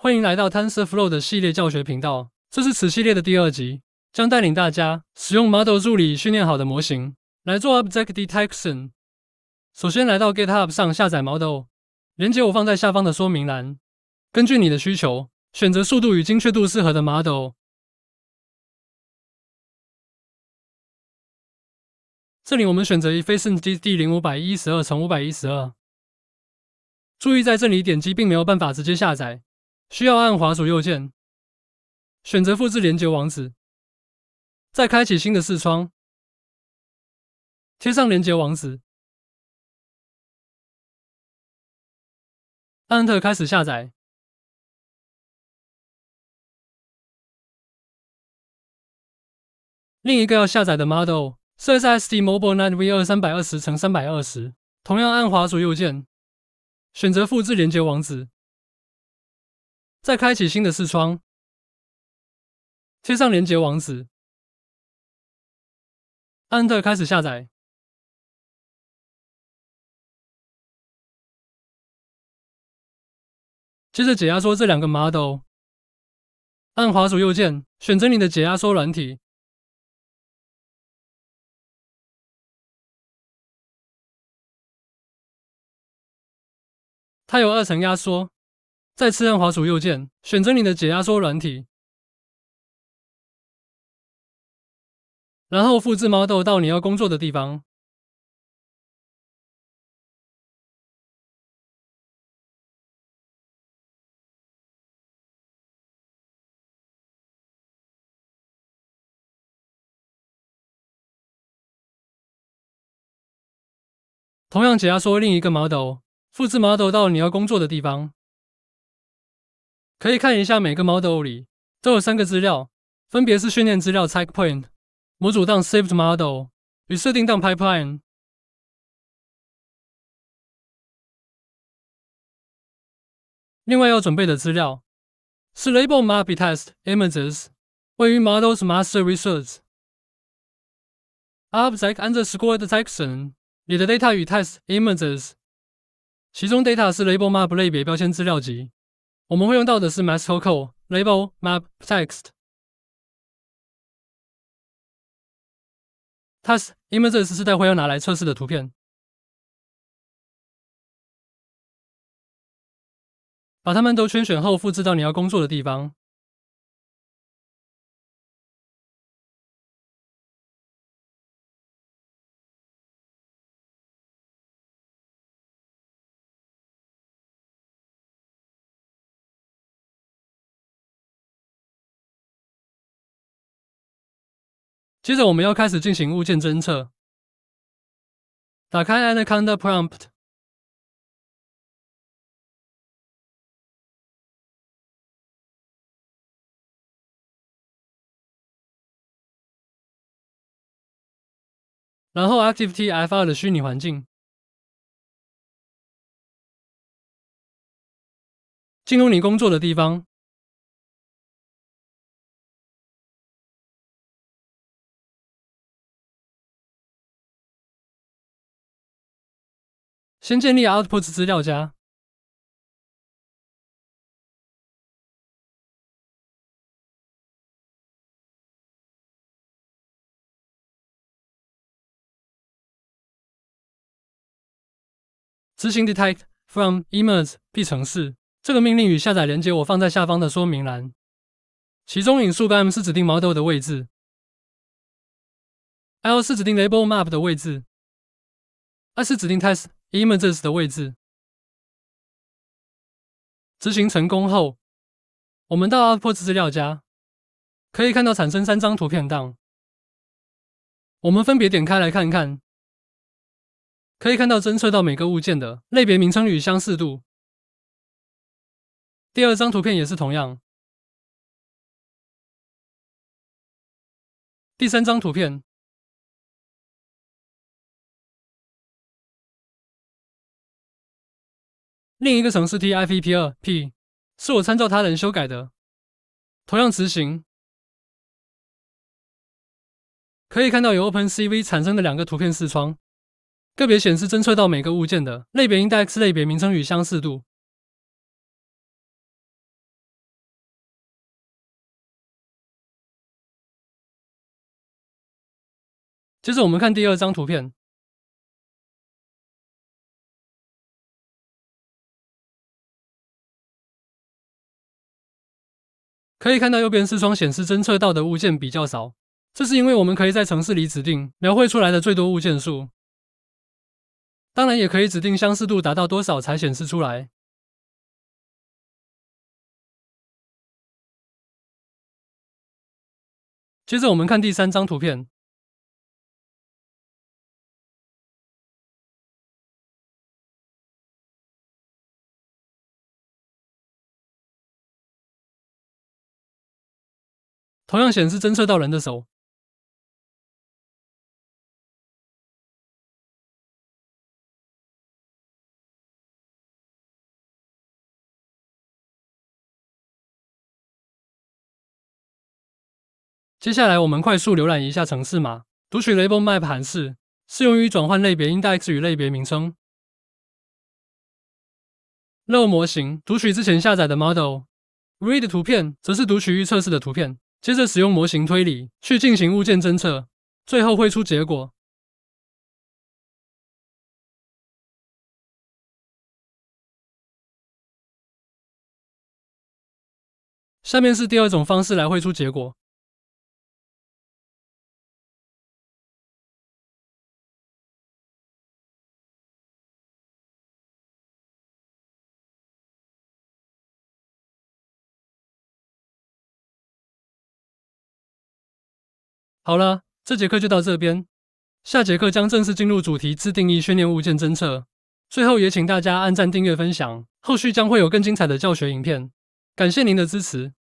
欢迎来到 TensorFlow 的系列教学频道。这是此系列的第二集，将带领大家使用 Model 助理训练好的模型来做 Object Detection。首先来到 GitHub 上下载 Model，连接我放在下方的说明栏。根据你的需求，选择速度与精确度适合的 Model。这里我们选择 Efficiency D 零五百一十二乘五百一十二。注意，在这里点击并没有办法直接下载。需要按滑鼠右键，选择复制连接网址，再开启新的视窗，贴上连接网址，按 Enter 开始下载。另一个要下载的 model 是 SSD Mobile Night V 二三百二十乘三百二十，同样按滑鼠右键，选择复制连接网址。再开启新的视窗，贴上连接网址，按 Enter 开始下载。接着解压缩这两个 model，按滑鼠右键选择你的解压缩软体，它有二层压缩。再次按滑鼠右键，选择你的解压缩软体，然后复制 model 到你要工作的地方。同样解压缩另一个 model，复制 model 到你要工作的地方。可以看一下每个 model 里都有三个资料，分别是训练资料 checkpoint、模组档 saved model 与设定档 pipeline。另外要准备的资料是 label map test images 位于 models master resource object underscore detection 里的 data 与 test images，其中 data 是 label map 类别标签资料集。我们会用到的是 mask coco label map text test images 是待会要拿来测试的图片，把它们都圈选后复制到你要工作的地方。接着我们要开始进行物件侦测。打开 Anaconda Prompt，然后 Activity F2 的虚拟环境，进入你工作的地方。先建立 Output 资料夹，执行 Detect from Image 必程式。这个命令与下载连接我放在下方的说明栏。其中引数 M 是指定 Model 的位置，L 是指定 Label Map 的位置，I 是指定 Test。Images 的位置执行成功后，我们到 Output 资料夹，可以看到产生三张图片档。我们分别点开来看看，可以看到侦测到每个物件的类别名称与相似度。第二张图片也是同样。第三张图片。另一个程式 T I P P 二 P 是我参照他人修改的，同样执行，可以看到由 Open C V 产生的两个图片视窗，个别显示侦测到每个物件的类别 index 类别名称与相似度。接着我们看第二张图片，可以看到右边视窗显示侦测到的物件比较少，这是因为我们可以在城市里指定描绘出来的最多物件数，当然也可以指定相似度达到多少才显示出来。接着我们看第三张图片，同样显示侦测到人的手。接下来，我们快速浏览一下城市码，读取 Label Map 函式，适用于转换类别 Index 与类别名称。Load 模型读取之前下载的 Model，Read 图片则是读取预测式的图片。接着使用模型推理去进行物件侦测，最后绘出结果。下面是第二种方式来绘出结果。好了，这节课就到这边。下节课将正式进入主题自定义训练物件侦测。最后也请大家按赞、订阅、分享，后续将会有更精彩的教学影片。感谢您的支持。